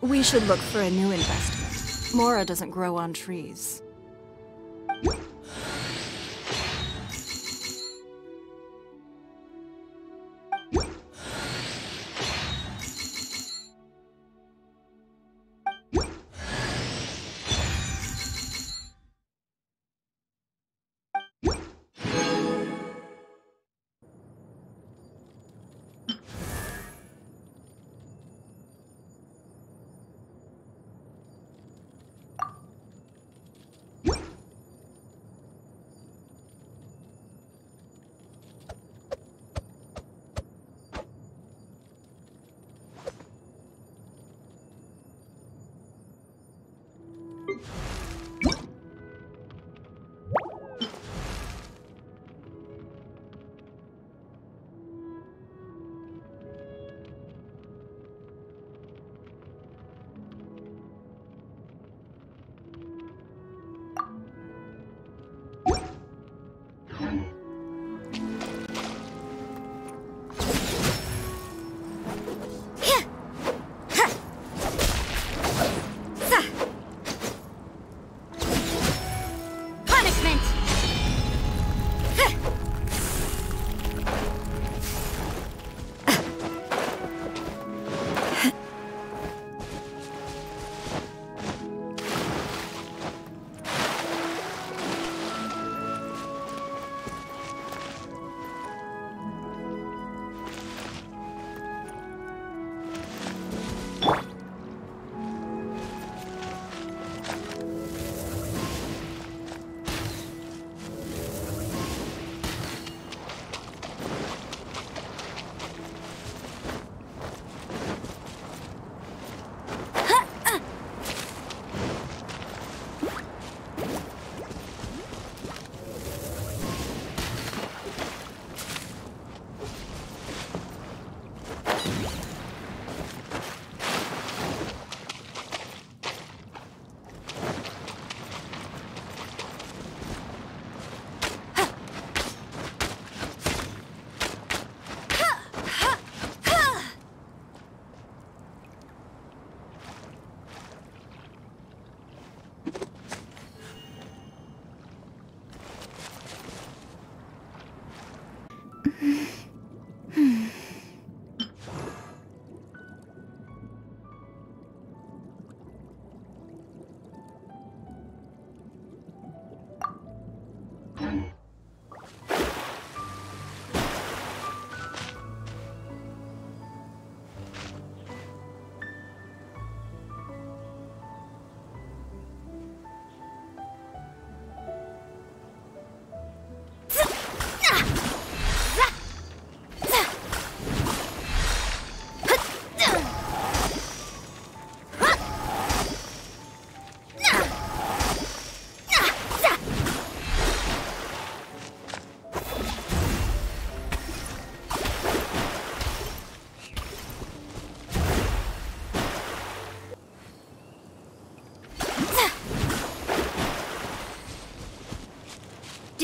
We should look for a new investment. Mora doesn't grow on trees.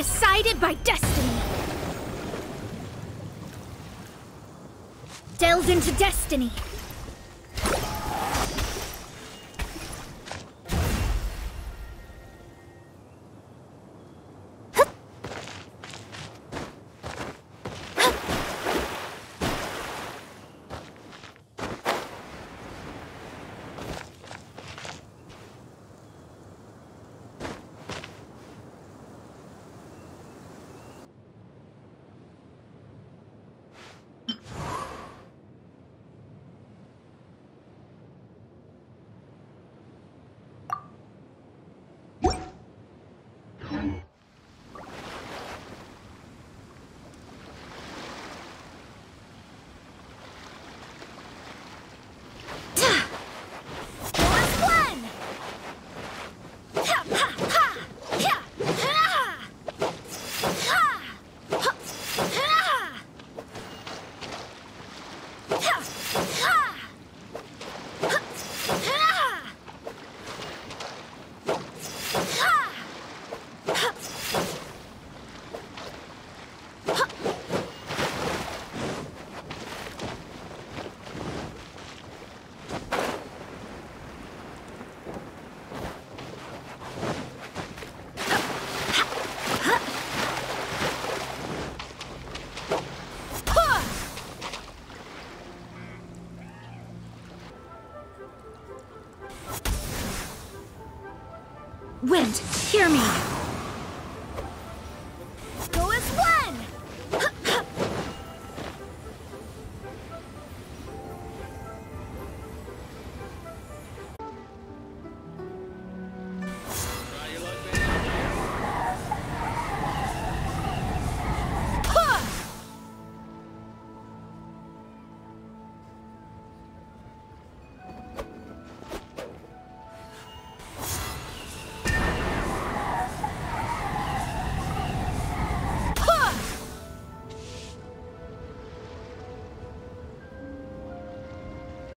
Decided by destiny. Delved into destiny. Wind, hear me!